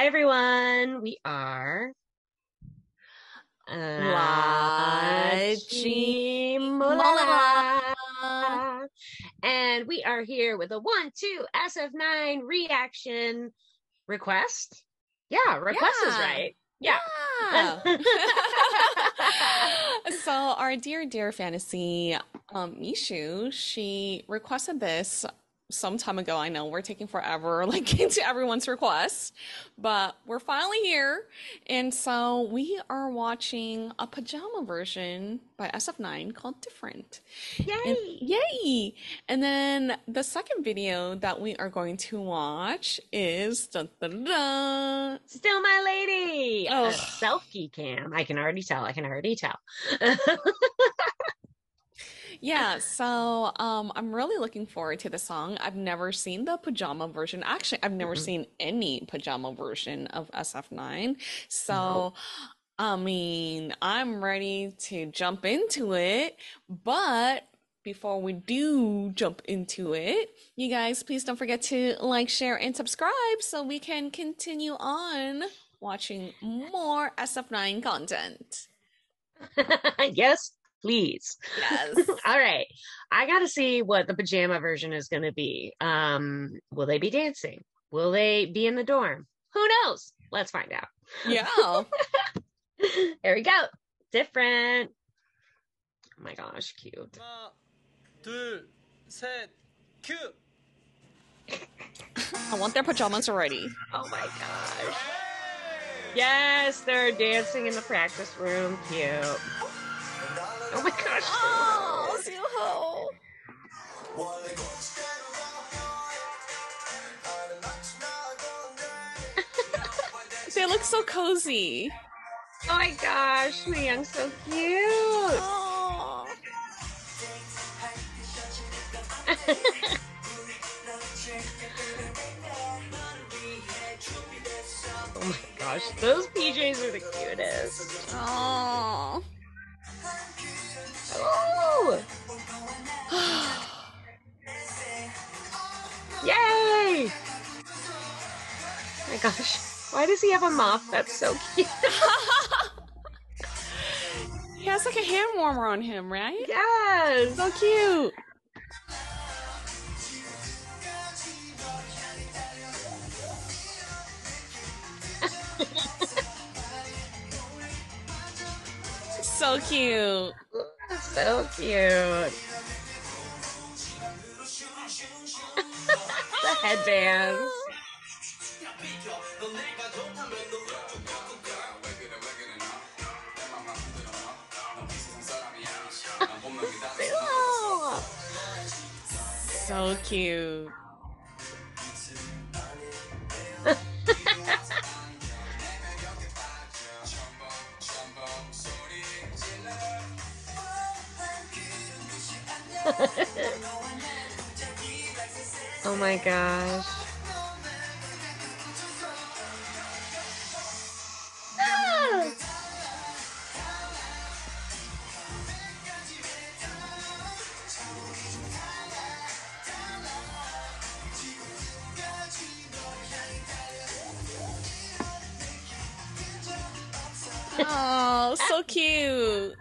Hi, everyone. We are Lachimolala. And we are here with a one, two, SF9 reaction request. Yeah, request is right. Yeah. Yeah. so our dear dear fantasy um Mishu, she requested this some time ago. I know we're taking forever like into everyone's request, but we're finally here. And so we are watching a pajama version by SF9 called Different. And Yay. yay! And then the second video that we are going to watch is dun, dun, dun, Still my lady. Oh. A selfie cam. I can already tell. I can already tell. Yeah, so um, I'm really looking forward to the song. I've never seen the pajama version. Actually, I've never Mhm. seen any pajama version of SF9. So, No. I mean, I'm ready to jump into it. But before we do jump into it, you guys, please don't forget to like, share, and subscribe so we can continue on watching more SF9 content. yes, please. Yes. All right. I got to see what the pajama version is going to be. Um, will they be dancing? Will they be in the dorm? Who knows? Let's find out. Yeah. there we go. Different. Oh my gosh, cute. One, two, three. cute. I want their pajamas already. Oh my gosh. Yes, they're dancing in the practice room. Cute. Oh, They look so cozy. Oh my gosh. Young's so cute. Oh. Oh my gosh. Those PJs are the cutest. Oh. Gosh. Why does he have a muff? That's so cute. He has like a hand warmer on him, right? Yes. So cute. So cute. So cute. the headbands. Ew. So cute. oh my gosh. Oh, so cute.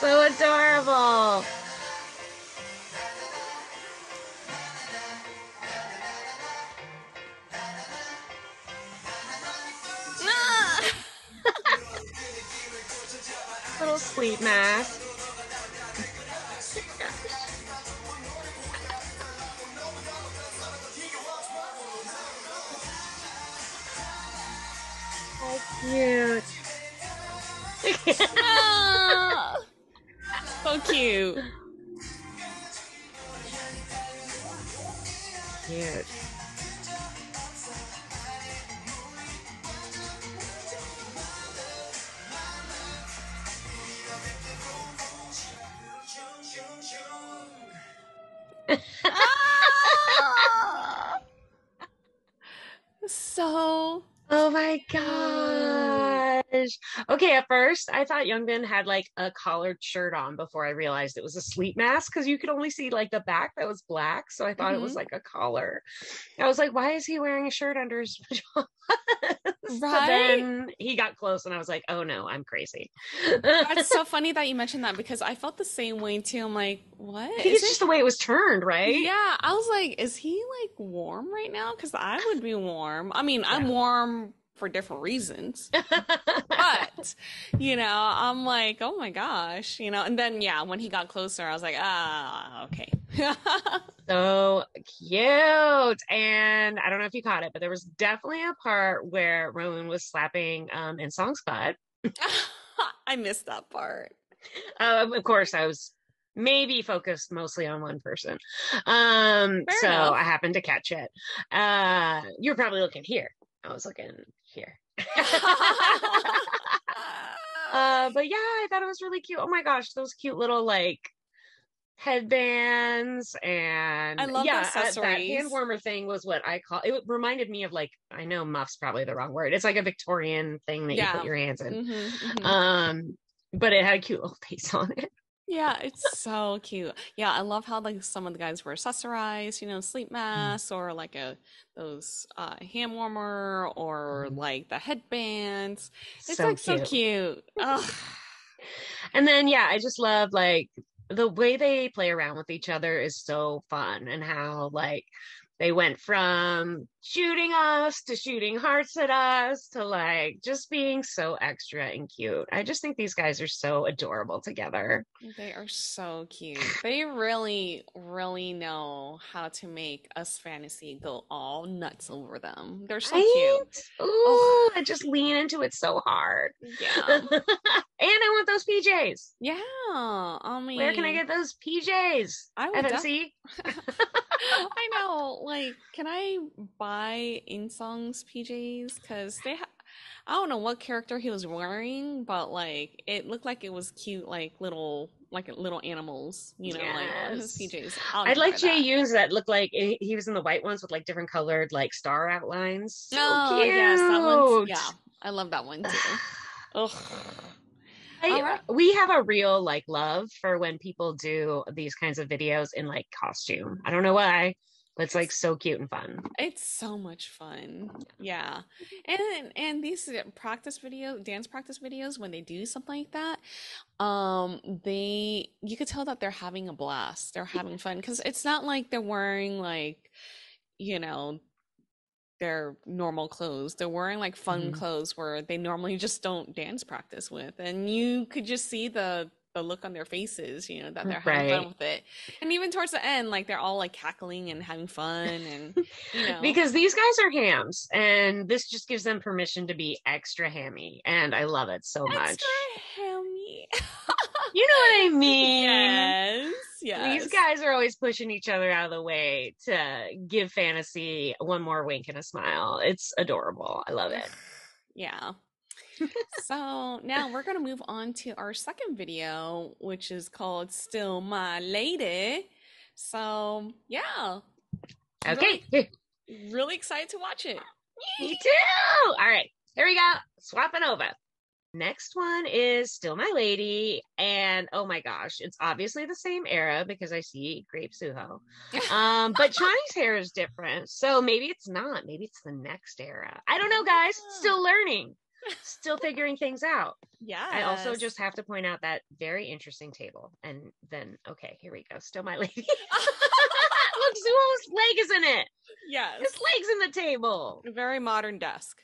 So adorable. Little sleep mask. Cute. Ah! So cute. cute. So Oh my gosh. Okay, at first I thought Youngbin had like a collared shirt on before I realized it was a sleep mask because you could only see like the back that was black. So I thought it was Mhm. like a collar. I was like, why is he wearing a shirt under his pajamas? But Right? then he got close and I was like, oh no, I'm crazy. That's so funny that you mentioned that because I felt the same way too. I'm like, what? I think Is it's it- just the way it was turned, right? Yeah, I was like, is he like warm right now? Because I would be warm. I mean, I'm warm for different reasons, but you know, I'm like, oh my gosh, you know. And then yeah, when he got closer, I was like, ah, okay. so cute. And I don't know if you caught it, but there was definitely a part where Rowoon was slapping um Inseong's butt. I missed that part. Um, of course, I was maybe focused mostly on one person. Um, Fair so enough. I happened to catch it. Uh, you're probably looking here. I was looking here. uh, but yeah, I thought it was really cute. Oh my gosh, those cute little like headbands and I love the yeah, uh, that hand warmer thing was what I call it. Reminded me of like I know muff's probably the wrong word. It's like a Victorian thing that you put your hands in. Mhm, mhm. Um, but it had a cute little face on it. Yeah, it's so cute. Yeah, I love how like some of the guys were accessorized, you know, sleep masks or like a those uh hand warmer or Mhm. like the headbands. It's so like cute. so cute. Ugh. And then yeah, I just love like the way they play around with each other is so fun and how like they went from shooting us to shooting hearts at us to like just being so extra and cute. I just think these guys are so adorable together. They are so cute. They really, really know how to make us fantasy go all nuts over them. They're so cute. Ooh, I just lean into it so hard. Yeah. and I want those PJs. Yeah. I mean, Where can I get those PJs? I would def- FNC? I know. Like, can I buy Inseong's PJs? Because they, ha- I don't know what character he was wearing, but like, it looked like it was cute, like little, like little animals. You know, like on his PJs. I'd like Jay that. Look like he he was in the white ones with like different colored like star outlines. So Oh cute. yes, that yeah. I love that one too. Ugh. I- right. We have a real like love for when people do these kinds of videos in like costume. I don't know why, but it's like so cute and fun. It's so much fun. Yeah. And and these uh, practice video, dance practice videos when they do something like that, um they you could tell that they're having a blast. They're having fun cuz it's not like they're wearing like you know their normal clothes. They're wearing like fun Mhm. clothes where they normally just don't dance practice with. And you could just see the the look on their faces, you know, that they're having fun with it. And even towards the end, like they're all like cackling and having fun and you know. Because these guys are hams, and this just gives them permission to be extra hammy, and I love it so much. Extra hammy. You know what I mean? yes. Yes. These guys are always pushing each other out of the way to give fantasy one more wink and a smile. It's adorable. I love it. Yeah. so now we're going to move on to our second video, which is called Still My Lady. So, yeah, Okay, here, really excited to watch it. me too. All right, here we go. Swapping over. Next one is Still My Lady. And oh my gosh, it's obviously the same era because I see Grape Zuho. Um, but Chani's hair is different. So maybe it's not. Maybe it's the next era. I don't know, guys. Still learning, still figuring things out. Yeah. I also just have to point out that very interesting table. And then, okay, here we go. Still my lady. Look, Zuho's leg is in it. yes. His leg's in the table. A very modern desk.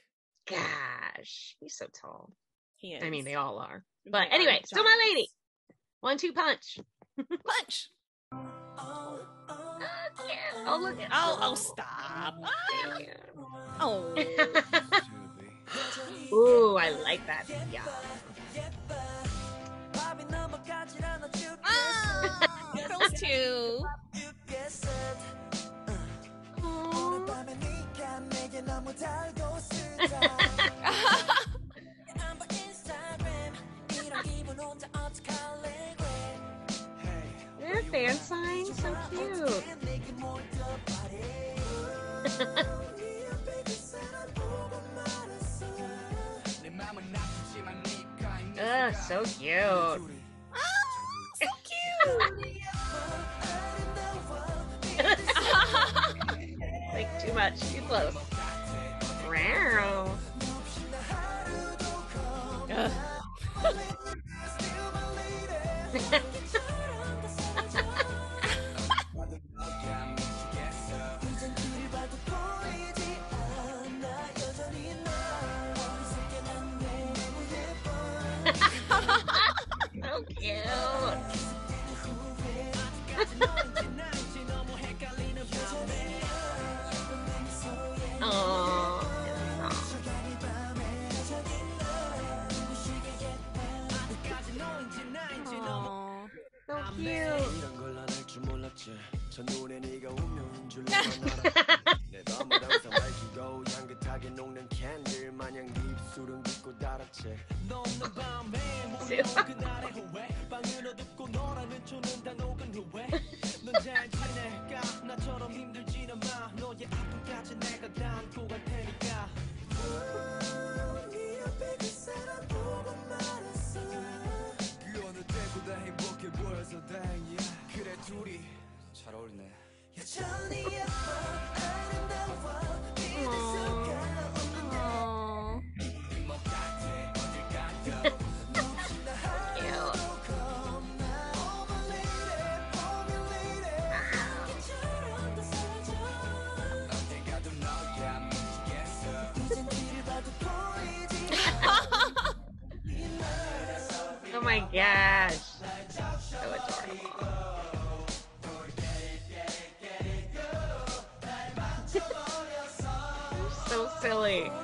Gosh, he's so tall. He is. I mean, they all are. They But are anyway, still my lady. One, two, punch. Punch. Oh, look at Oh, oh, stop. Oh. Ooh, I like that. Yeah. Ah, those two. Their so cute. Oh, so cute. like too much, too close. Wow. so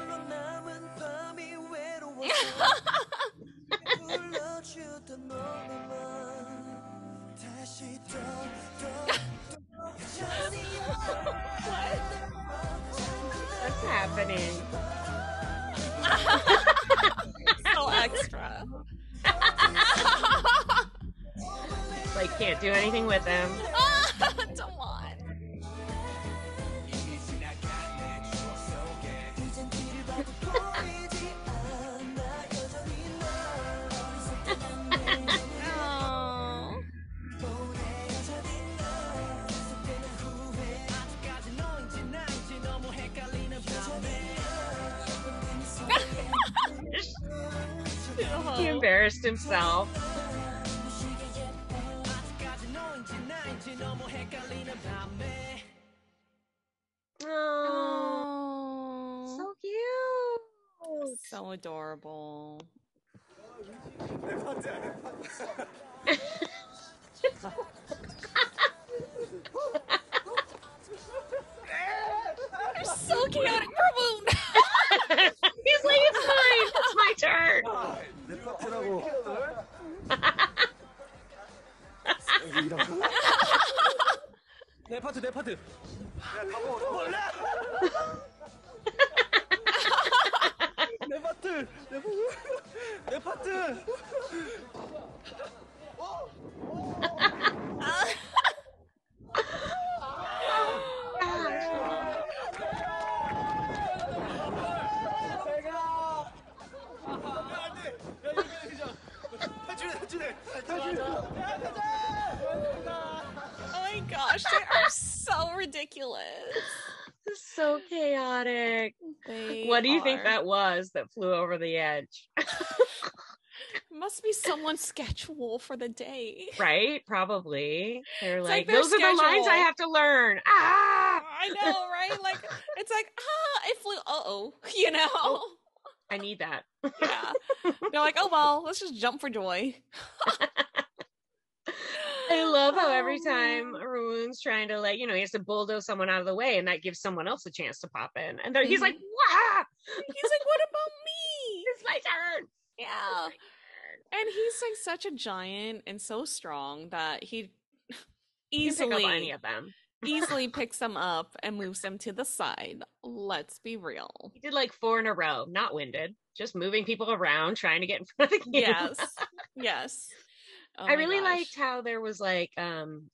embarrassed himself. Oh, so cute. So adorable. You're so chaotic, Prabhu. He's like, it's mine. It's my turn. 내 파트라고. 내 파트 내 파트. 몰라 내 파트. 내 파트. 내 파트 What do you think that was that flew over the edge? must be someone's schedule for the day? Right? Probably. They're It's like, like those are the lines I have to learn. Ah! I know, right? Like it's like ah, it flew. Uh oh, you know. Oh. I need that. Yeah, they're like, oh well, let's just jump for joy. I love how every Oh, time man. Trying to like, you know, he has to bulldoze someone out of the way, and that gives someone else a chance to pop in. And he's like, Mm-hmm. "Wow, He's like, what about me? it's my turn." Yeah, and he's like such a giant and so strong that he can pick easily any of them. easily picks them up and moves them to the side. Let's be real. He did like four in a row, not winded, just moving people around, trying to get in front of the camera. Yes, yes. Oh I really gosh. liked how there was like um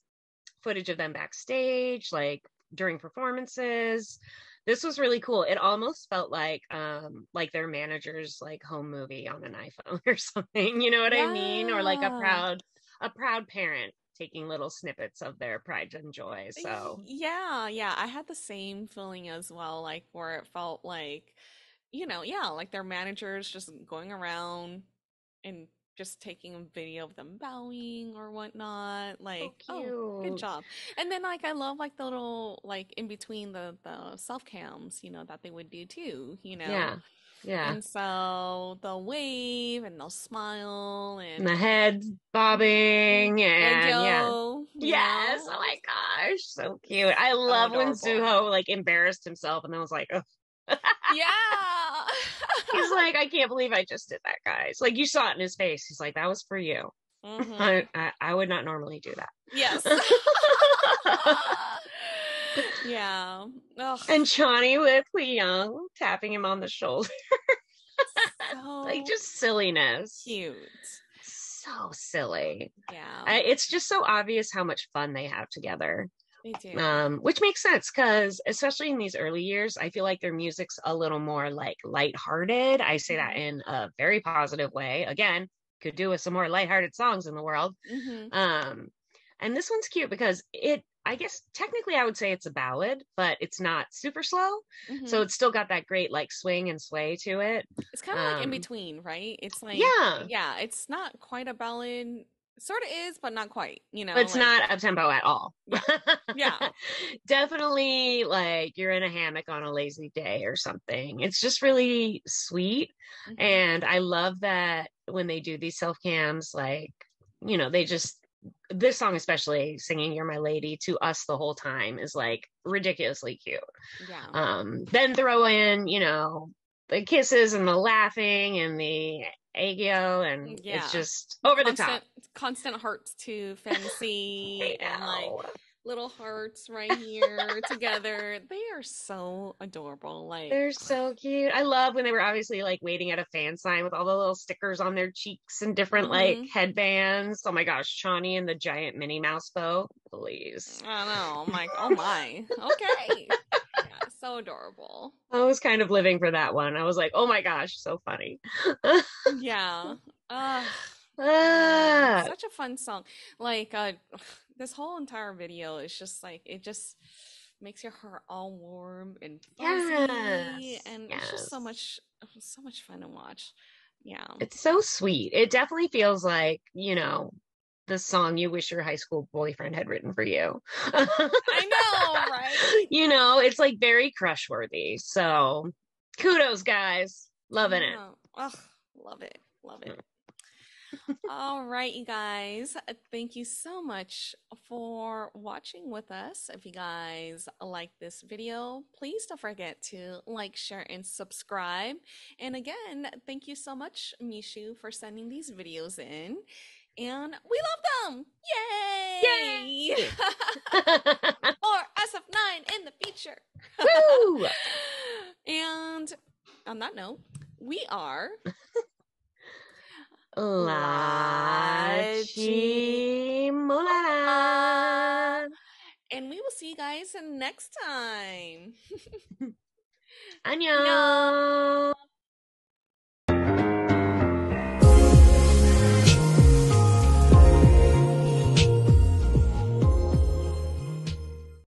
footage of them backstage, like during performances. this was really cool. It almost felt like um like their manager's like home movie on an iPhone or something. You know what I mean? Or like a proud a proud parent taking little snippets of their pride and joy. So Yeah, yeah, I had the same feeling as well, like where it felt like, you know, yeah, like their managers just going around and just taking a video of them bowing or whatnot. Like, oh, good job. And then like I love like the little like in between the the self cams, you know, that they would do too, you know. yeah. Yeah. And so they'll wave and they'll smile and And the head bobbing mm-hmm. and yeah. yo, you Yes. know? Oh my gosh. So cute. I love when adorable. Zuho like embarrassed himself and I was like, oh Yeah. He's like, I can't believe I just did that, guys. Like you saw it in his face. He's like, that was for you. Mhm. I, I I would not normally do that. Yes. yeah. Ugh, and Chani with Hwiyoung tapping him on the shoulder. so like just silliness. cute. So silly. Yeah, I, it's just so obvious how much fun they have together. They do. Um, which makes sense because especially in these early years, I feel like their music's a little more like lighthearted. I say that in a very positive way. Again, could do with some more lighthearted songs in the world. Mhm. Um, and this one's cute because it, I guess technically I would say it's a ballad, but it's not super slow. So Mhm. it's still got that great like swing and sway to it. it's kind of like in um, between, right? It's like yeah. yeah, it's not quite a ballad. Sort of is, but not quite. You know, it's like- not up tempo at all. Yeah. Definitely like you're in a hammock on a lazy day or something. It's just really sweet. Mhm. And I love that when they do these self cams, like, you know, they just, this song especially, singing You're My Lady to us the whole time is like ridiculously cute. yeah. Um, then throw in, you know, the kisses and the laughing and the aegyo, and Yeah. it's just over the top. constant, constant hearts to fantasy and like little hearts right here together. They are so adorable. Like They're so cute. I love when they were obviously like waiting at a fan sign with all the little stickers on their cheeks and different like Mhm. headbands. Oh my gosh, Chani and the giant Minnie Mouse bow. Please. I don't know. I'm like, oh my. Okay. So adorable. I was kind of living for that one. I was like, oh my gosh, so funny. Yeah. Uh, Ah, such a fun song. Like uh this whole entire video is just like it just makes your heart all warm and fuzzy Yes, and it's just so much so much fun to watch. Yeah. it's so sweet. It definitely feels like, you know, the song you wish your high school boyfriend had written for you. I know, right? you know, it's like very crush worthy. So kudos, guys. Loving it. Ugh, love it. Love it. All right, you guys. uh, Thank you so much for watching with us. If you guys like this video, please don't forget to like, share, and subscribe. And again, thank you so much, Mishu, for sending these videos in. And we love them! Yay! Yay! or SF9 in the future. Woo! and on that note, we are La Chimolada. And we will see you guys next time. Annyeong.